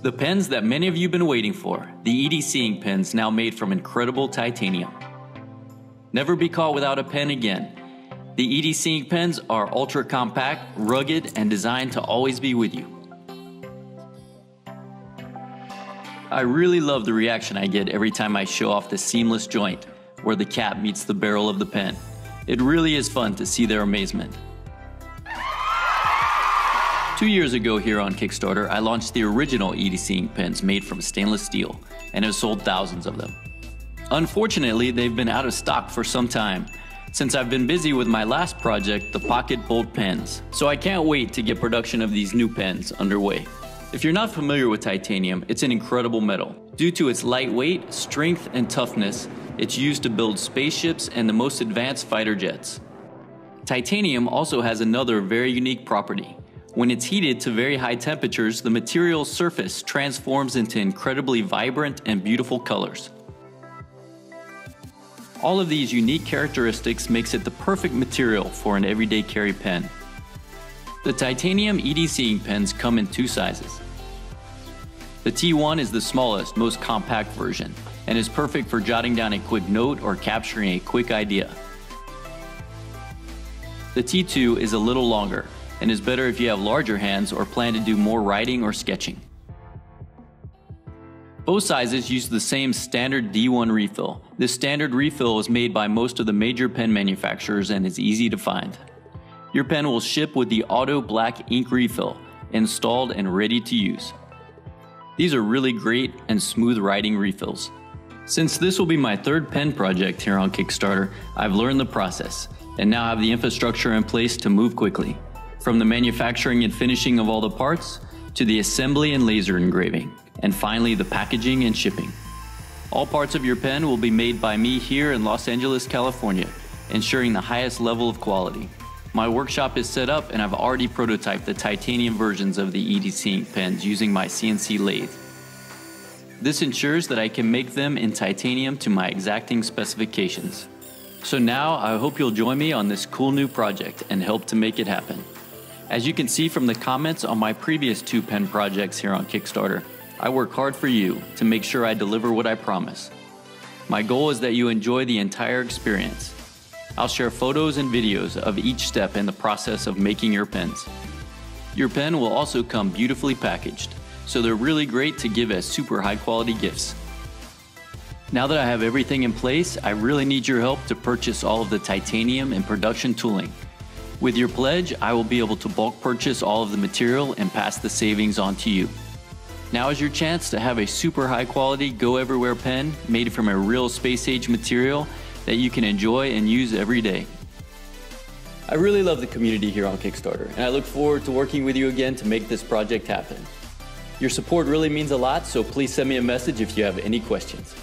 The pens that many of you have been waiting for, the EDC ink pens now made from incredible titanium. Never be caught without a pen again. The EDC ink pens are ultra compact, rugged, and designed to always be with you. I really love the reaction I get every time I show off the seamless joint where the cap meets the barrel of the pen. It really is fun to see their amazement. Two years ago here on Kickstarter, I launched the original EDC ink pens made from stainless steel and have sold thousands of them. Unfortunately, they've been out of stock for some time since I've been busy with my last project, the Pocket Bolt pens, so I can't wait to get production of these new pens underway. If you're not familiar with titanium, it's an incredible metal. Due to its lightweight, strength, and toughness, it's used to build spaceships and the most advanced fighter jets. Titanium also has another very unique property. When it's heated to very high temperatures, the material's surface transforms into incredibly vibrant and beautiful colors. All of these unique characteristics makes it the perfect material for an everyday carry pen. The titanium EDC pens come in two sizes. The T1 is the smallest, most compact version, and is perfect for jotting down a quick note or capturing a quick idea. The T2 is a little longer and is better if you have larger hands or plan to do more writing or sketching. Both sizes use the same standard D1 refill. This standard refill is made by most of the major pen manufacturers and is easy to find. Your pen will ship with the Auto Black ink refill, installed and ready to use. These are really great and smooth writing refills. Since this will be my third pen project here on Kickstarter, I've learned the process and now have the infrastructure in place to move quickly. From the manufacturing and finishing of all the parts, to the assembly and laser engraving, and finally the packaging and shipping. All parts of your pen will be made by me here in Los Angeles, California, ensuring the highest level of quality. My workshop is set up and I've already prototyped the titanium versions of the EDC ink pens using my CNC lathe. This ensures that I can make them in titanium to my exacting specifications. So now I hope you'll join me on this cool new project and help to make it happen. As you can see from the comments on my previous two pen projects here on Kickstarter, I work hard for you to make sure I deliver what I promise. My goal is that you enjoy the entire experience. I'll share photos and videos of each step in the process of making your pens. Your pen will also come beautifully packaged so they're really great to give as super high quality gifts. Now that I have everything in place, I really need your help to purchase all of the titanium and production tooling. With your pledge, I will be able to bulk purchase all of the material and pass the savings on to you. Now is your chance to have a super high quality Go Everywhere pen made from a real space age material that you can enjoy and use every day. I really love the community here on Kickstarter, and I look forward to working with you again to make this project happen. Your support really means a lot, so please send me a message if you have any questions.